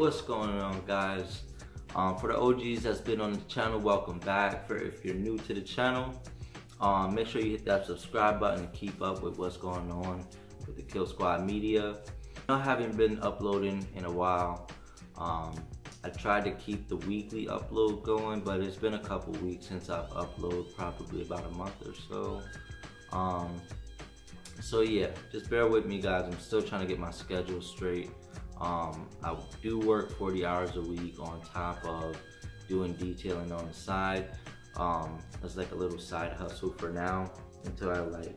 What's going on guys? Um, for the OGs that's been on the channel, welcome back. For if you're new to the channel, um, make sure you hit that subscribe button to keep up with what's going on with the Kill Squad Media. I haven't been uploading in a while. Um, I tried to keep the weekly upload going, but it's been a couple weeks since I've uploaded, probably about a month or so. Um, so yeah, just bear with me guys. I'm still trying to get my schedule straight. Um, I do work 40 hours a week on top of doing detailing on the side. Um, like a little side hustle for now until I like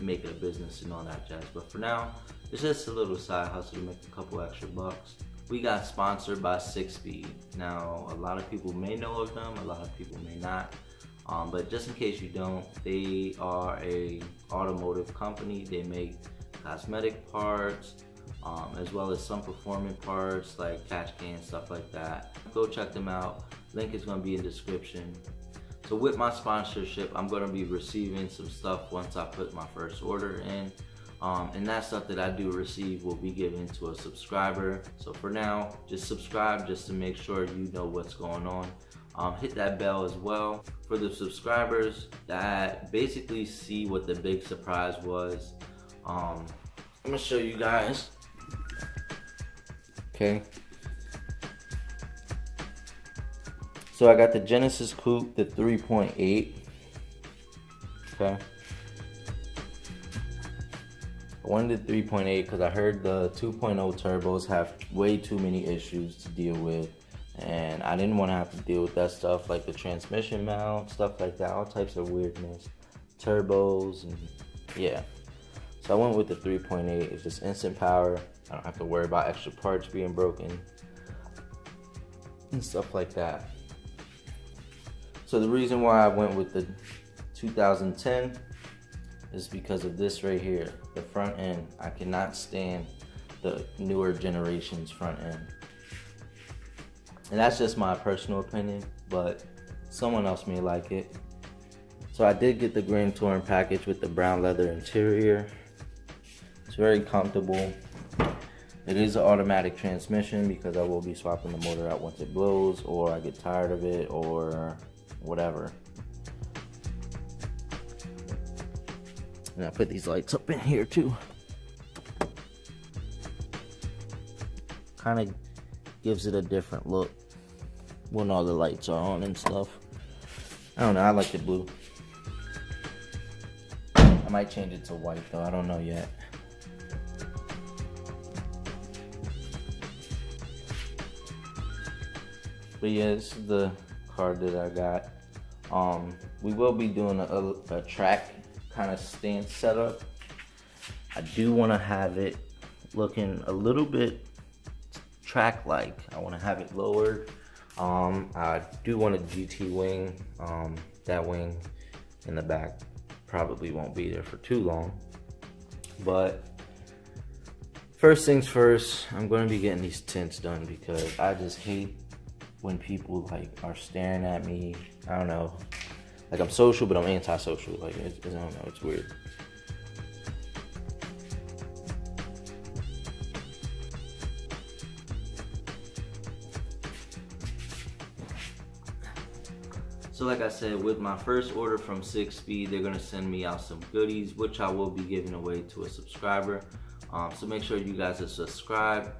make it a business and all that jazz. But for now, it's just a little side hustle to make a couple extra bucks. We got sponsored by SickSpeed. Now, a lot of people may know of them, a lot of people may not. Um, but just in case you don't, they are a automotive company. They make cosmetic parts, um, as well as some performing parts like catch cans, stuff like that. Go check them out. Link is gonna be in description. So with my sponsorship, I'm gonna be receiving some stuff once I put my first order in. Um, and that stuff that I do receive will be given to a subscriber. So for now, just subscribe just to make sure you know what's going on. Um, hit that bell as well. For the subscribers that basically see what the big surprise was, um, I'm gonna show you guys. Okay. So I got the Genesis Coupe, the 3.8. Okay. I wanted the 3.8 because I heard the 2.0 turbos have way too many issues to deal with. And I didn't want to have to deal with that stuff like the transmission mount, stuff like that, all types of weirdness. Turbos, and yeah. So I went with the 3.8. It's just instant power. I don't have to worry about extra parts being broken and stuff like that. So the reason why I went with the 2010 is because of this right here, the front end. I cannot stand the newer generation's front end. And that's just my personal opinion, but someone else may like it. So I did get the Grand Touring package with the brown leather interior. It's very comfortable. It is an automatic transmission because I will be swapping the motor out once it blows or I get tired of it or whatever. And I put these lights up in here too. Kind of gives it a different look when all the lights are on and stuff. I don't know, I like the blue. I might change it to white though, I don't know yet. But yeah, this is the card that I got. Um, we will be doing a, a, track kind of stance setup. I do want to have it looking a little bit track-like. I want to have it lowered. Um, I do want a GT wing. Um, that wing in the back probably won't be there for too long. But first things first, I'm going to be getting these tints done because I just hate when people like are staring at me. I don't know. Like I'm social, but I'm antisocial. Like it's, I don't know. It's weird. So like I said, with my first order from SickSpeed, they're gonna send me out some goodies, which I will be giving away to a subscriber. Um, so make sure you guys are subscribed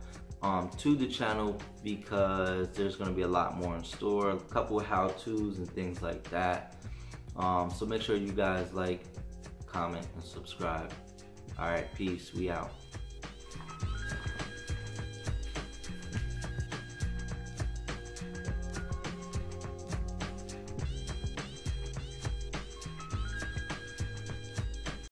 um, to the channel because there's gonna be a lot more in store, a couple of how-tos and things like that. Um, so make sure you guys like, comment, and subscribe. All right, peace, we out.